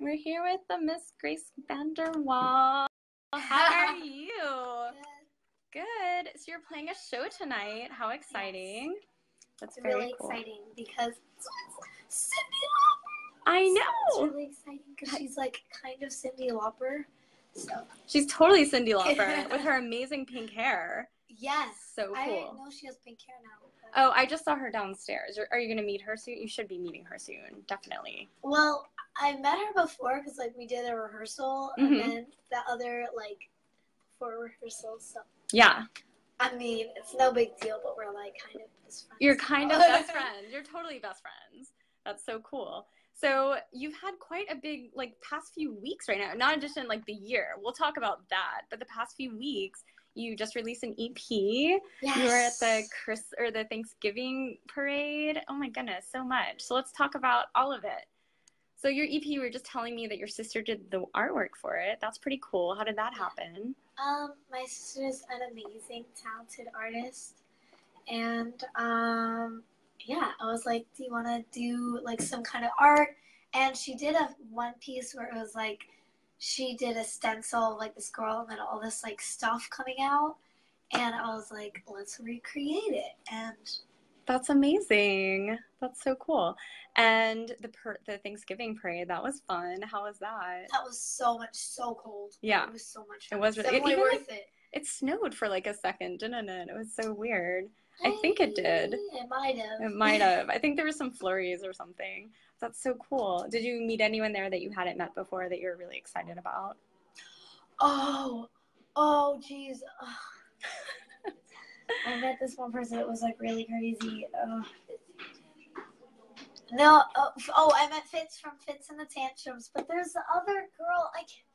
We're here with the Miss Grace VanderWaal. How are you? Good. So you're playing a show tonight. How exciting! Yes. That's It's really cool. exciting because it's Cyndi Lauper. I It's know. really exciting because she's like kind of Cyndi Lauper. So She's totally Cyndi Lauper with her amazing pink hair. Yes, So cool. I didn't know she has pink hair now. but- Oh, I just saw her downstairs. Are- Are you going to meet her soon? You should be meeting her soon. Definitely. Well, I met her before because like we did a rehearsal Mhm. and then the other like before rehearsal. So Yeah. I mean, it's no big deal, but we're like kind of best friends. You're kind of best friends. You're totally best friends. That's so cool. So you've had quite a big like past few weeks right now. Not just in like the year. We'll talk about that. But the past few weeks, you just released an EP. Yes. You were at the Chris or the Thanksgiving parade. Oh my goodness, so much. So let's talk about all of it. So your EP, you were just telling me that your sister did the artwork for it. That's pretty cool. How did that happen? Um, my sister is an amazing, talented artist, and um, yeah, I was like, "Do you want to do like some kind of art?" And she did a one piece where it was like she did a stencil of like this girl and then all this like stuff coming out, and I was like, "Let's recreate it." And That's amazing. That's so cool. And the per- the Thanksgiving parade, that was fun. How was that? that was so much, so cold. Yeah. it was so much. It was really- even, worth it. It snowed for like a second, didn't it? It was so weird. I think it did. It might have. It might have. I think there was some flurries or something. That's so cool. Did you meet anyone there that you hadn't met before that you're really excited about? Oh, oh, jeez. Ugh. I met this one person. It was like really crazy. Ugh. No, oh, oh, I met Fitz from Fitz and the Tantrums, but there's the other girl. I can't.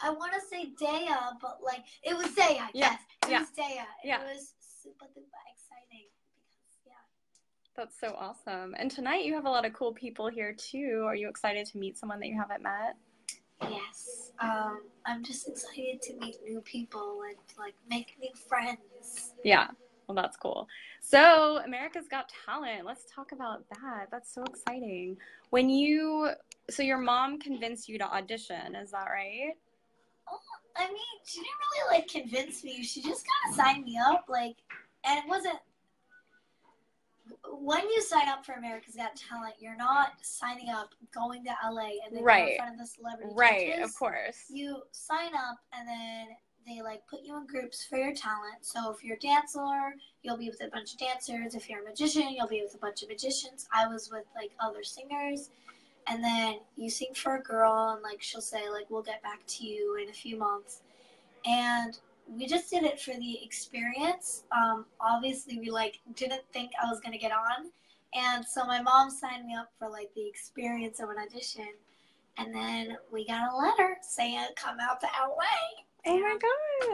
I want to say Dea, but like it was Dea. Yes, it yeah, was Dea. yeah. It was super duper exciting yeah. That's so awesome. And tonight you have a lot of cool people here too. Are you excited to meet someone that you haven't met? Yes. Um, I'm just excited to meet new people and like make new friends. Yeah. Well, that's cool. So, America's Got Talent. Let's talk about that. That's so exciting. When you, so your mom convinced you to audition, is that right? Oh, I mean, she didn't really like convince me. She just kind of signed me up, like, and it wasn't. When you sign up for America's Got Talent, you're not signing up, going to LA, and then Right. in front of the celebrity Right, judges. of course. You sign up, and then they like put you in groups for your talent. So if you're a dancer, you'll be with a bunch of dancers. If you're a magician, you'll be with a bunch of magicians. I was with like other singers. And then you sing for a girl, and like she'll say, like, we'll get back to you in a few months. And we just did it for the experience. Um, obviously, we like didn't think I was gonna get on, and so my mom signed me up for like the experience of an audition. And then we got a letter saying come out to LA. Oh my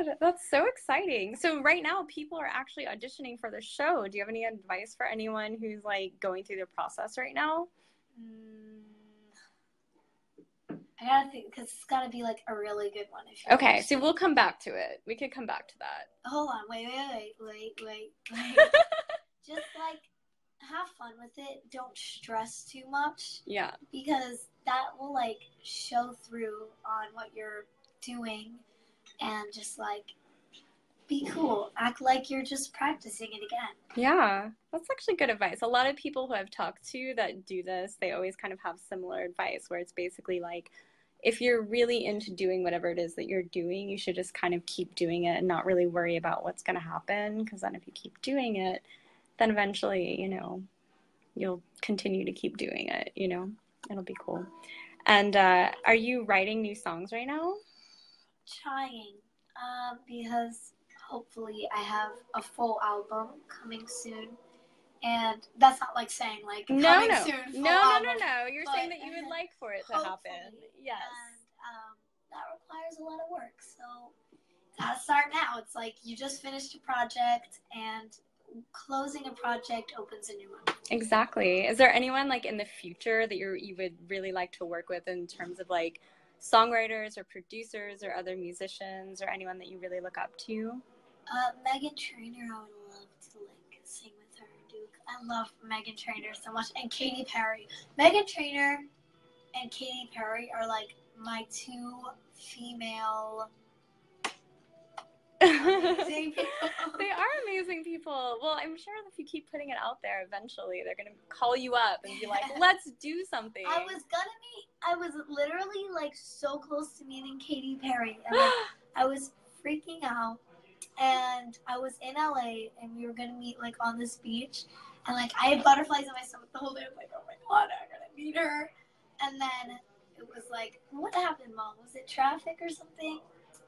God, that's so exciting. So, right now, people are actually auditioning for the show. Do you have any advice for anyone who's like going through the process right now? Mm, I gotta think because it's gotta be like a really good one. If Okay, so we'll come back to it. We could come back to that. hold on, wait, wait, wait, wait, wait, wait. Just like have fun with it. Don't stress too much Yeah, because that will like show through on what you're doing, and just like be cool. Act like you're just practicing it again. yeah, that's actually good advice. A lot of people who I've talked to that do this, they always kind of have similar advice where it's basically like, if you're really into doing whatever it is that you're doing, you should just kind of keep doing it and not really worry about what's going to happen. Because then if you keep doing it, then eventually, you know, you'll continue to keep doing it, you know, it'll be cool. And uh, are you writing new songs right now? trying um, because hopefully I have a full album coming soon. And that's not like saying like No, coming no, soon. no, full no, no, no. You're but- saying that you would like for it to happen. Yes. And um, that requires a lot of work. So gotta start now. It's like you just finished a project and closing a project opens a new one. Exactly. Is there anyone like in the future that you you would really like to work with in terms of like songwriters or producers or other musicians or anyone that you really look up to? Uh, Meghan Trainor, I would love to like sing with her. and do I love Meghan Trainor so much, and Katy Perry. Meghan Trainor, and Katy Perry are like my two female amazing people. they are amazing people. Well, I'm sure if you keep putting it out there, eventually they're gonna call you up and be like, "Let's do something." I was gonna meet. I was literally like so close to meeting Katy Perry, I was freaking out. And I was in LA, and we were gonna meet like on this beach, and like I had butterflies in my stomach the whole day. I was like, "Oh my god, I'm gonna meet her!" And then it was like, "What happened, mom? Was it traffic or something?"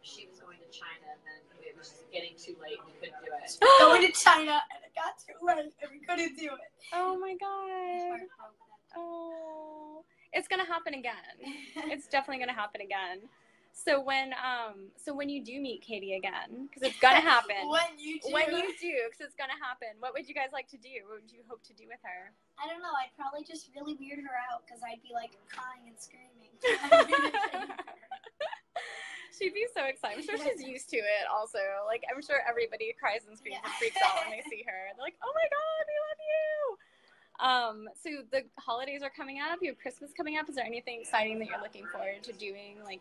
She was going to China and then it was getting too late. We couldn't do it. Going to China, and it got too late, and we couldn't do it. oh my god. Oh, it's gonna happen again. It's definitely gonna happen again. So when um so when you do meet Katy again, because it's gonna happen. when you do. when you do, because it's gonna happen. What would you guys like to do? What would you hope to do with her? I don't know. I'd probably just really weird her out because I'd be like crying and screaming. She'd be so excited. I'm sure she's used to it also. Like I'm sure everybody cries and screams and freaks out when they see her. They're like, Oh my god, we love you. Um, so the holidays are coming up, you have Christmas coming up. Is there anything exciting that you're looking forward to doing? Like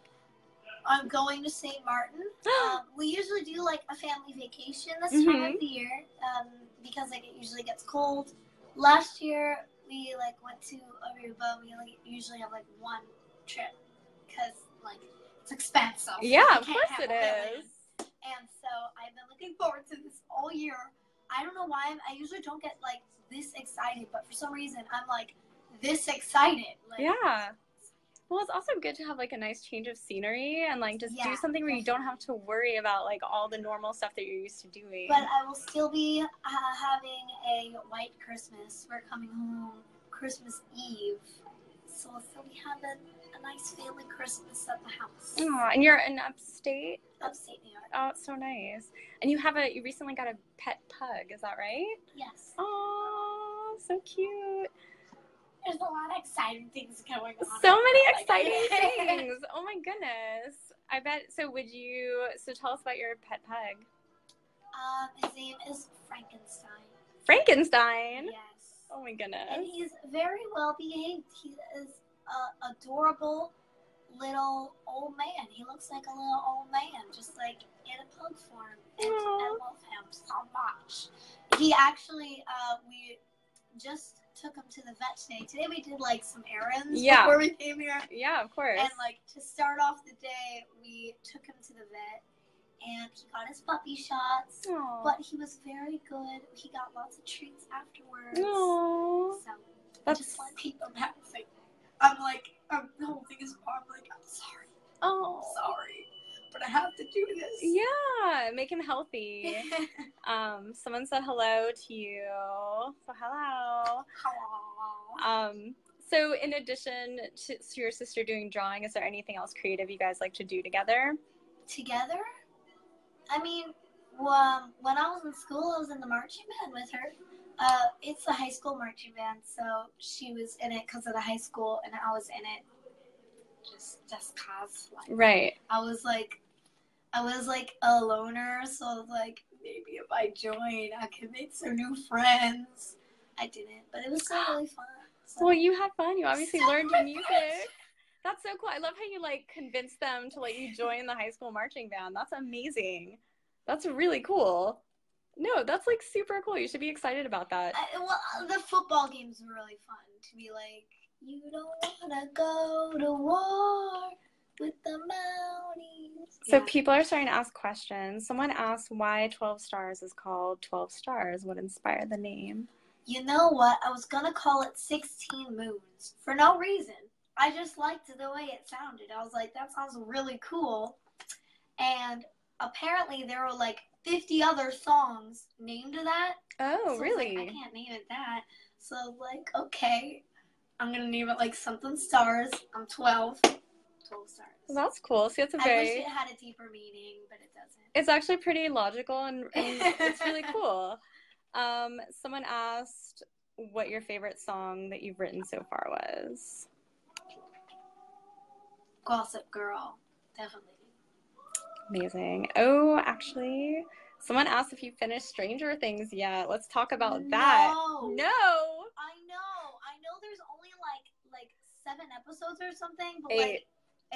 I'm going to St. Martin. Um, we usually do like a family vacation this time Mhm. of the year um, because like it usually gets cold. Last year we like went to Aruba. We like usually have like one trip because like it's expensive. Yeah, of course it is. And so I've been looking forward to this all year. I don't know why. I'm, I usually don't get like this excited, but for some reason I'm like this excited. Like, Yeah. Well, it's also good to have like a nice change of scenery and like just do something where you don't have to worry about like all the normal stuff that you're used to doing. But I will still be uh, having a white Christmas. We're coming home Christmas Eve, so we'll still be having a nice family Christmas at the house, Aw, and you're in upstate. upstate New York. Oh, it's so nice. And you have a you recently got a pet pug, is that right? Yes, Oh, so cute. There's a lot of exciting things going on. So many Like- exciting things. Oh my goodness. I bet so would you so tell us about your pet pug. Um, his name is Frankenstein. Frankenstein. Yes. Oh my goodness. And he's very well behaved. He is a adorable little old man. He looks like a little old man, just like in a pug form. And I love him so much. He actually, uh, we just took him to the vet today. Today we did like some errands Yeah. before we came here. Yeah, of course. And like to start off the day, we took him to the vet and he got his puppy shots. Aw. But he was very good. He got lots of treats afterwards. Aw. So I That's just want to keep him happy. I'm like, I'm holding his arm, like, I'm sorry, oh. sorry, but I have to do this. Yeah, make him healthy. um, someone said hello to you. So hello. Aw. Um, so in addition to, to your sister doing drawing, is there anything else creative you guys like to do together? Together? I mean, um, when I was in school, I was in the marching band with her. Uh, it's a high school marching band, so she was in it because of the high school, and I was in it just just cause. Like, Right. I was like, I was like a loner, so I was like, maybe if I join, I can make some new friends. I didn't, but it was still really fun. So, Well, you had fun. You obviously So learned much music. That's so cool. I love how you like convinced them to let you join the high school marching band. That's amazing. That's really cool. No, that's like super cool. You should be excited about that. I, well, uh, the football games were really fun to be like, you don't wanna go to war with the Mounties. So Yeah. people are starting to ask questions. Someone asked why 12 Stars is called 12 Stars. What inspired the name? You know what? I was gonna call it 16 Moons for no reason. I just liked the way it sounded. I was like, that sounds really cool. And apparently, there were like 50 other songs named that. Oh, So I like, really? I can't name it that. So like, okay, I'm gonna name it like something stars. I'm 12. 12 stars. Well, that's cool. See, that's a I wish it had a deeper meaning, but it doesn't. It's actually pretty logical and, and it's really cool. Um, someone asked what your favorite song that you've written so far was. Gossip Girl, definitely. Amazing. Oh, actually, someone asked if you finished Stranger Things yet. Let's talk about that. No. No. I know. I know. There's only like like seven episodes episodes or something. But Eight. like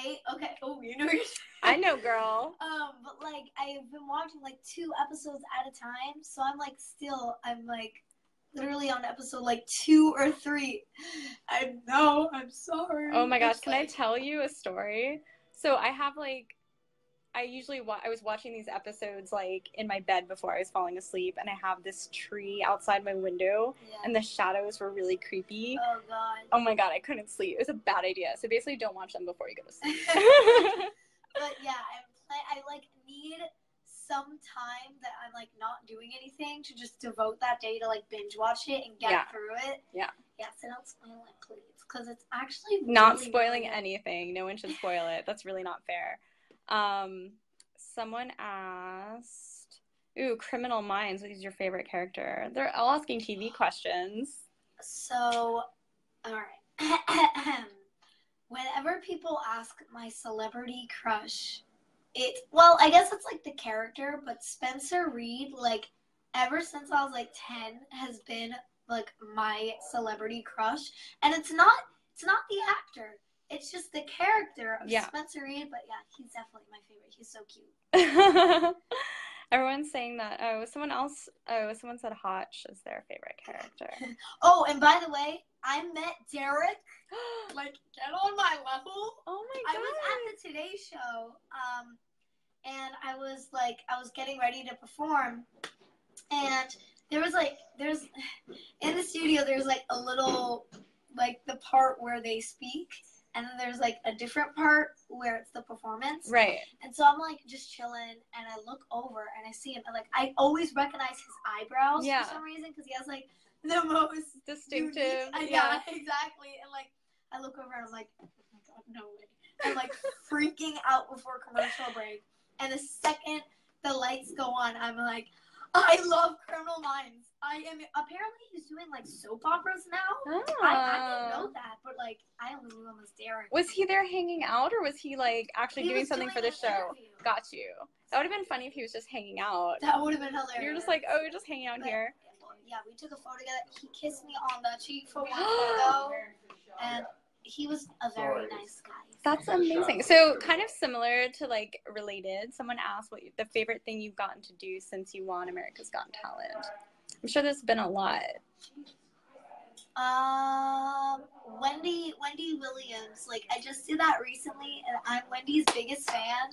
eight. Okay. Oh, you know. You're... I know, girl. Um, but like I've been watching like two episodes at a time, so I'm like still I'm like literally on episode like two or three. I know. I'm sorry. Oh my gosh, It's can I tell you a story? So I have like I usually wa- I was watching these episodes like in my bed before I was falling asleep and I have this tree outside my window Yeah. and the shadows were really creepy. oh god. Oh my god, I couldn't sleep. It was a bad idea. So basically don't watch them before you go to sleep. but yeah, I'm. I like need some time that I'm like not doing anything to just devote that day to like binge watch it and get Yeah. through it. Yeah. Yeah. So don't spoil it, please, because it's actually not really, spoiling really good. anything. No one should spoil it. That's really not fair. Um, someone asked, "Ooh, Criminal Minds. What is your favorite character?" They're all asking TV questions. So, all right. Whenever people ask my celebrity crush, it well, I guess it's like the character, but Spencer Reid, like ever since I was like ten, has been like my celebrity crush, and it's not it's not the actor. It's just the character of Yeah. Spencer Reid, but yeah, he's definitely my favorite. He's so cute. Everyone's saying that. Oh, someone else. Oh, someone said Hotch is their favorite character. Oh, and by the way, I met Derek. Like, get on my level. oh my god! I was at the Today Show, um, and I was like, I was getting ready to perform, and there was like, there's in the studio, there's like a little, like the part where they speak, and then there's like a different part where it's the performance. right. And so I'm like just chilling, and I look over and I see him, and like I always recognize his eyebrows Yeah. for some reason because he has like the most Distinctive. unique- yeah. yeah, exactly. And like I look over and I'm like, oh my god, no way. I'm like freaking out before commercial break. And the second the lights go on, I'm like, I love Criminal Minds. I am apparently he's doing like soap operas now. I, I didn't Ah. know that, but like I only knew him as Derek. Was he there hanging out, or was he like actually He doing was something for the show? interview. Got you. That would have been funny if he was just hanging out. That would have been hilarious. You're just like, oh, you're just hanging out But- here. Yeah, we took a photo together. He kissed me on the cheek for one photo, and he was a very nice guy. That's amazing. So, kind of similar to like related. Someone asked what you- the favorite thing you've gotten to do since you won America's Got Talent. I'm sure there's been a lot. Um, Wendy, Wendy Williams. Like I just did that recently, and I'm Wendy's biggest fan.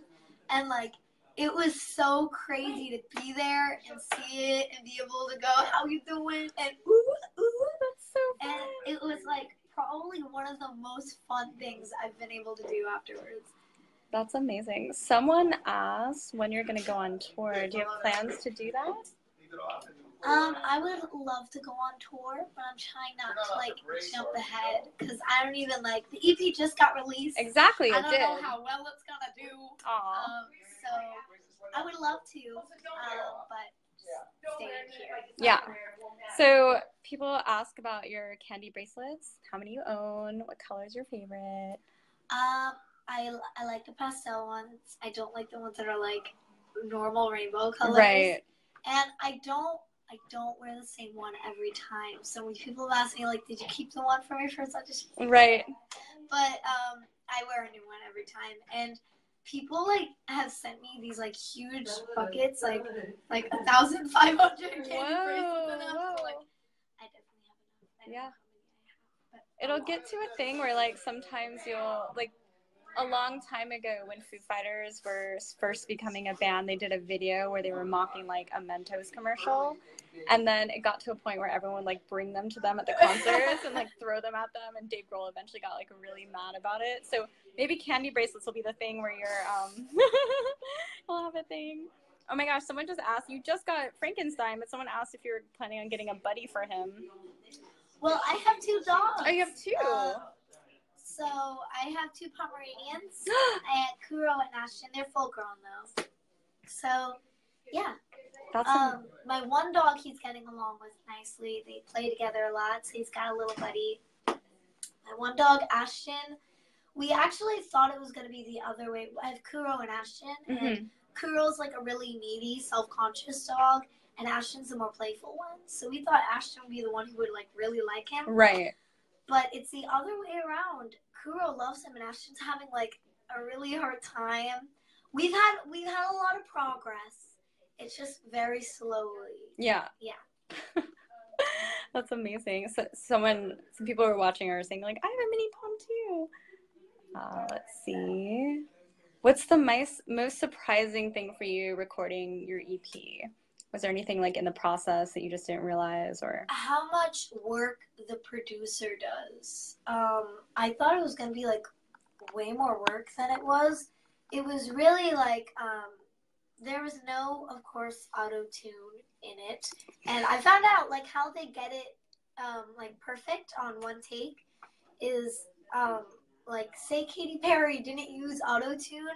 And like, it was so crazy to be there and see it and be able to go, "How you doing?" and ooh ooh. That's so And it was like probably one of the most fun things I've been able to do afterwards. That's amazing. Someone asked when you're going to go on tour. Do you have plans to do that? Um, I would love to go on tour, but I'm trying not to like jump ahead because I don't even like the EP just got released. Exactly, I don't did. know how well it's gonna do. Aw. Um, so I would love to, um, but. Yeah. So people ask about your candy bracelets. How many you own? What color is your favorite? Um, I I like the pastel ones. I don't like the ones that are like normal rainbow colors. Right. And I don't I don't wear the same one every time. So when people ask me like, did you keep the one from your first audition? Right. But um, I wear a new one every time, and people like have sent me these like huge buckets, like like a thousand five hundred candy Whoa, I'm like, I definitely have enough. Yeah. know how many I have, but It'll get to a thing where like sometimes you'll like a long time ago when Foo Fighters were first becoming a band, they did a video where they were mocking like a Mentos commercial. And then it got to a point where everyone would like bring them to them at the concerts and like throw them at them and Dave Grohl eventually got like really mad about it. So maybe candy bracelets will be the thing where you're um you'll have a thing. Oh my gosh, someone just asked you just got Frankenstein, but someone asked if you were planning on getting a buddy for him. Well, I have two dogs. Oh, you have two. Uh, so I have two Pomeranians, and Kuro and Ashton. They're full grown though. So yeah, That's um, my one dog he's getting along with nicely. They play together a lot, so he's got a little buddy. My one dog Ashton. We actually thought it was gonna be the other way. I have Kuro and Ashton, and Mhm. Kuro's like a really needy, self-conscious dog, and Ashton's the more playful one. So we thought Ashton would be the one who would like really like him. right. But it's the other way around. Kuro loves him, and Ashton's having like a really hard time. We've had we've had a lot of progress. It's just very slowly. Yeah. Yeah. That's amazing. So someone, some people who are watching are saying like, I have a mini pom too. Uh, let's see. What's the most most surprising thing for you recording your EP? Was there anything like in the process that you just didn't realize, or How much work the producer does. Um, I thought it was gonna be like way more work than it was. It was really like um, there was no, of course, auto tune in it, and I found out like how they get it um, like perfect on one take is um, like say Katy Perry didn't use auto tune,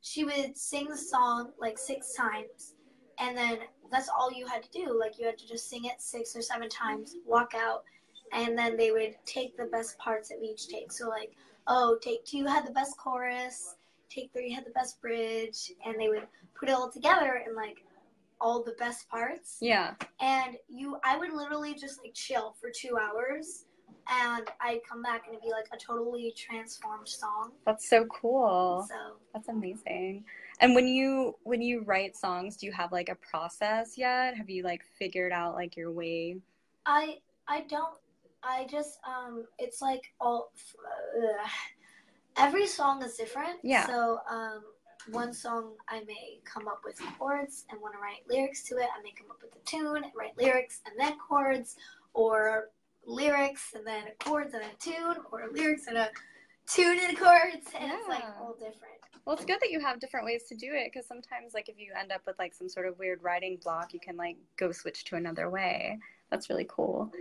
she would sing the song like six times, and then that's all you had to do. Like you had to just sing it six or seven times, walk out, and then they would take the best parts of each take. So like, oh, take two had the best chorus, take three had the best bridge, and they would put it all together in like all the best parts. yeah? And you, I would literally just like chill for two hours, and I'd come back and it'd be like a totally transformed song. That's so cool. So That's amazing. And when you when you write songs, do you have like a process yet? Have you like figured out like your way? I I don't I just um it's like all uh, every song is different. Yeah. So um one song I may come up with chords and want to write lyrics to it. I may come up with a tune, write lyrics and then chords, or lyrics and then chords and a tune, or lyrics and a tune and chords, and it's like Yeah. all different. Well, it's good that you have different ways to do it because sometimes like if you end up with like some sort of weird writing block, you can like go switch to another way. That's really cool.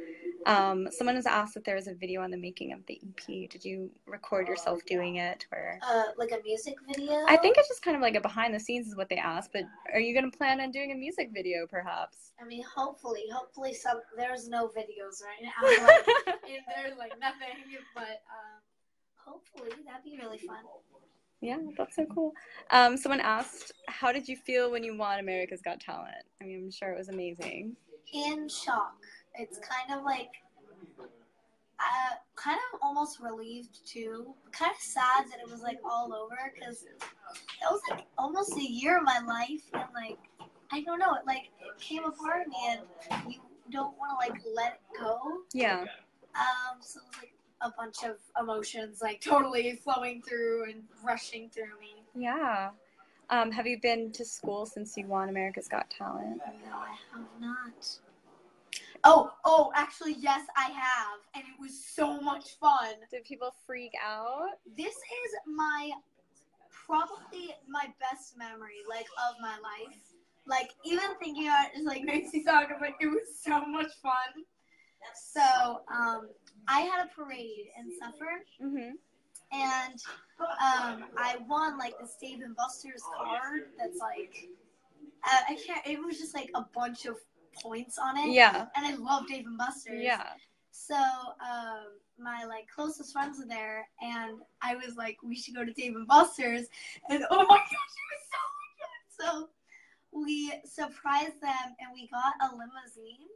Um, someone has asked if there was a video on the making of the EP. Did you record yourself doing it or Uh, like a music video. I think it's just kind of like a behind the scenes is what they asked, but are you going to plan on doing a music video perhaps? I mean, hopefully, hopefully, some there's no videos right now. Like, there's like nothing, but um, hopefully that'd be really fun. Yeah, that's so cool. Um, someone asked, how did you feel when you won America's Got Talent? I mean, I'm sure it was amazing. In shock. It's kind of like, uh, kind of almost relieved too. Kind of sad that it was like all over because that was like almost a year of my life, and like I don't know, it like came apart me, and you don't want to like let it go. Yeah. Um, so it was like a bunch of emotions like totally flowing through and rushing through me. Yeah. Um, have you been to school since you won America's Got Talent? No, I have not. Oh, oh, actually, yes, I have, and it was so much fun. Did people freak out? This is my probably my best memory, like of my life. Like even thinking about it just like makes me talk about it was so much fun. So, um, I had a parade in Suffolk, Mm-hmm. and um, I won like this Dave and Buster's card that's like uh, I can't. It was just like a bunch of points on it. Yeah. And I love Dave and Buster's. Yeah. So um, my like closest friends were there, and I was like, we should go to Dave and Buster's, and oh my gosh, it was so fun. So we surprised them, and we got a limousine,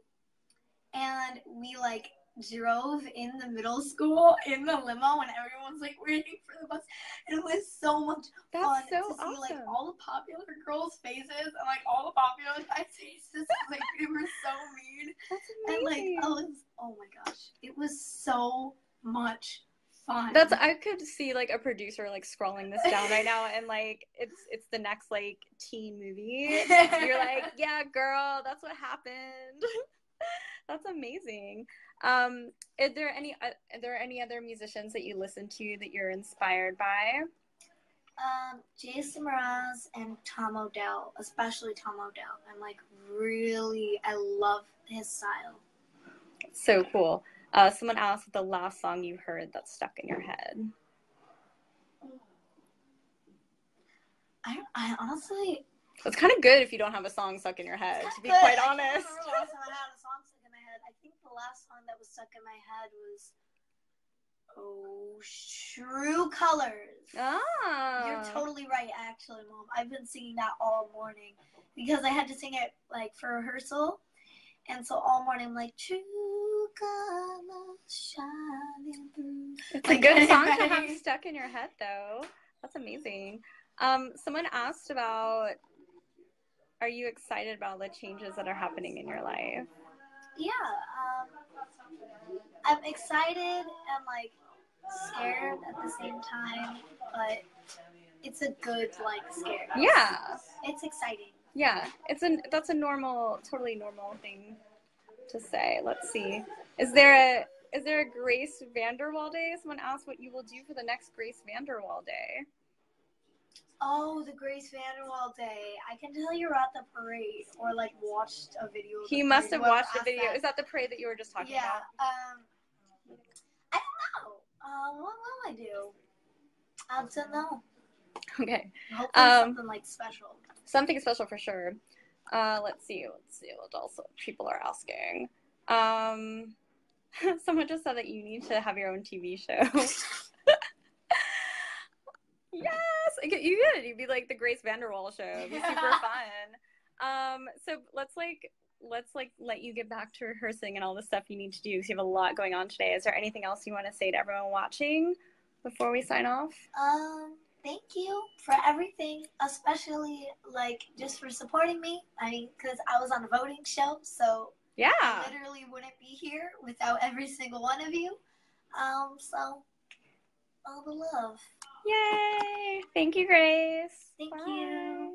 and we like drove in the middle school in the limo and everyone's like waiting for the bus and it was so much That's fun so to see like all the popular girls faces and like all the popular guys faces like they were so mean That's and like. I was oh my gosh it was so much fun That's I could see like a producer like scrolling this down right now and like it's it's the next like teen movie. You're like, yeah, girl, that's what happened. that's amazing. Um, are there any uh, are there any other musicians that you listen to that you're inspired by? um Jason Mraz and Tom Odell especially Tom Odell I'm like really I love his style So cool. Uh, someone asked the last song you heard that stuck in your head. I I honestly It's kind of good if you don't have a song stuck in your head, to be quite honest. Stuck in my head was Oh True Colors. Ah. You're totally right, actually, Mom. I've been singing that all morning because I had to sing it like for rehearsal, And so all morning I'm like, true Colors shining through. It's a good song to have stuck in your head, though. That's amazing. Um, someone asked about, are you excited about the changes that are happening in your life? Yeah, um, I'm excited and like scared at the same time, but it's a good like scare. Yeah, It's exciting. yeah. It's a that's a normal, totally normal thing to say. Let's see. Is there a is there a Grace VanderWaal day? Someone asked what you will do for the next Grace VanderWaal day. Oh, the Grace VanderWaal Day. I can tell you were at the parade or like watched a video. He must have watched the video. that. Is that the parade that you were just talking yeah. about? Um, don't know. Um, what will I do? I don't know. Okay. Hopefully Um, something like special. something special for sure. Uh, let's see. Let's see what else people are asking. Um, someone just said that you need to have your own TV show. yes, you could. You'd be like the Grace VanderWaal show. It'd be super fun. Um, so let's like let's like let you get back to rehearsing and all the stuff you need to do because you have a lot going on today. Is there anything else you want to say to everyone watching before we sign off? Um, thank you for everything, especially like just for supporting me. I mean, because I was on a voting show, so Yeah. I literally wouldn't be here without every single one of you. Um, so all the love. Yay! Thank you, Grace. Thank you.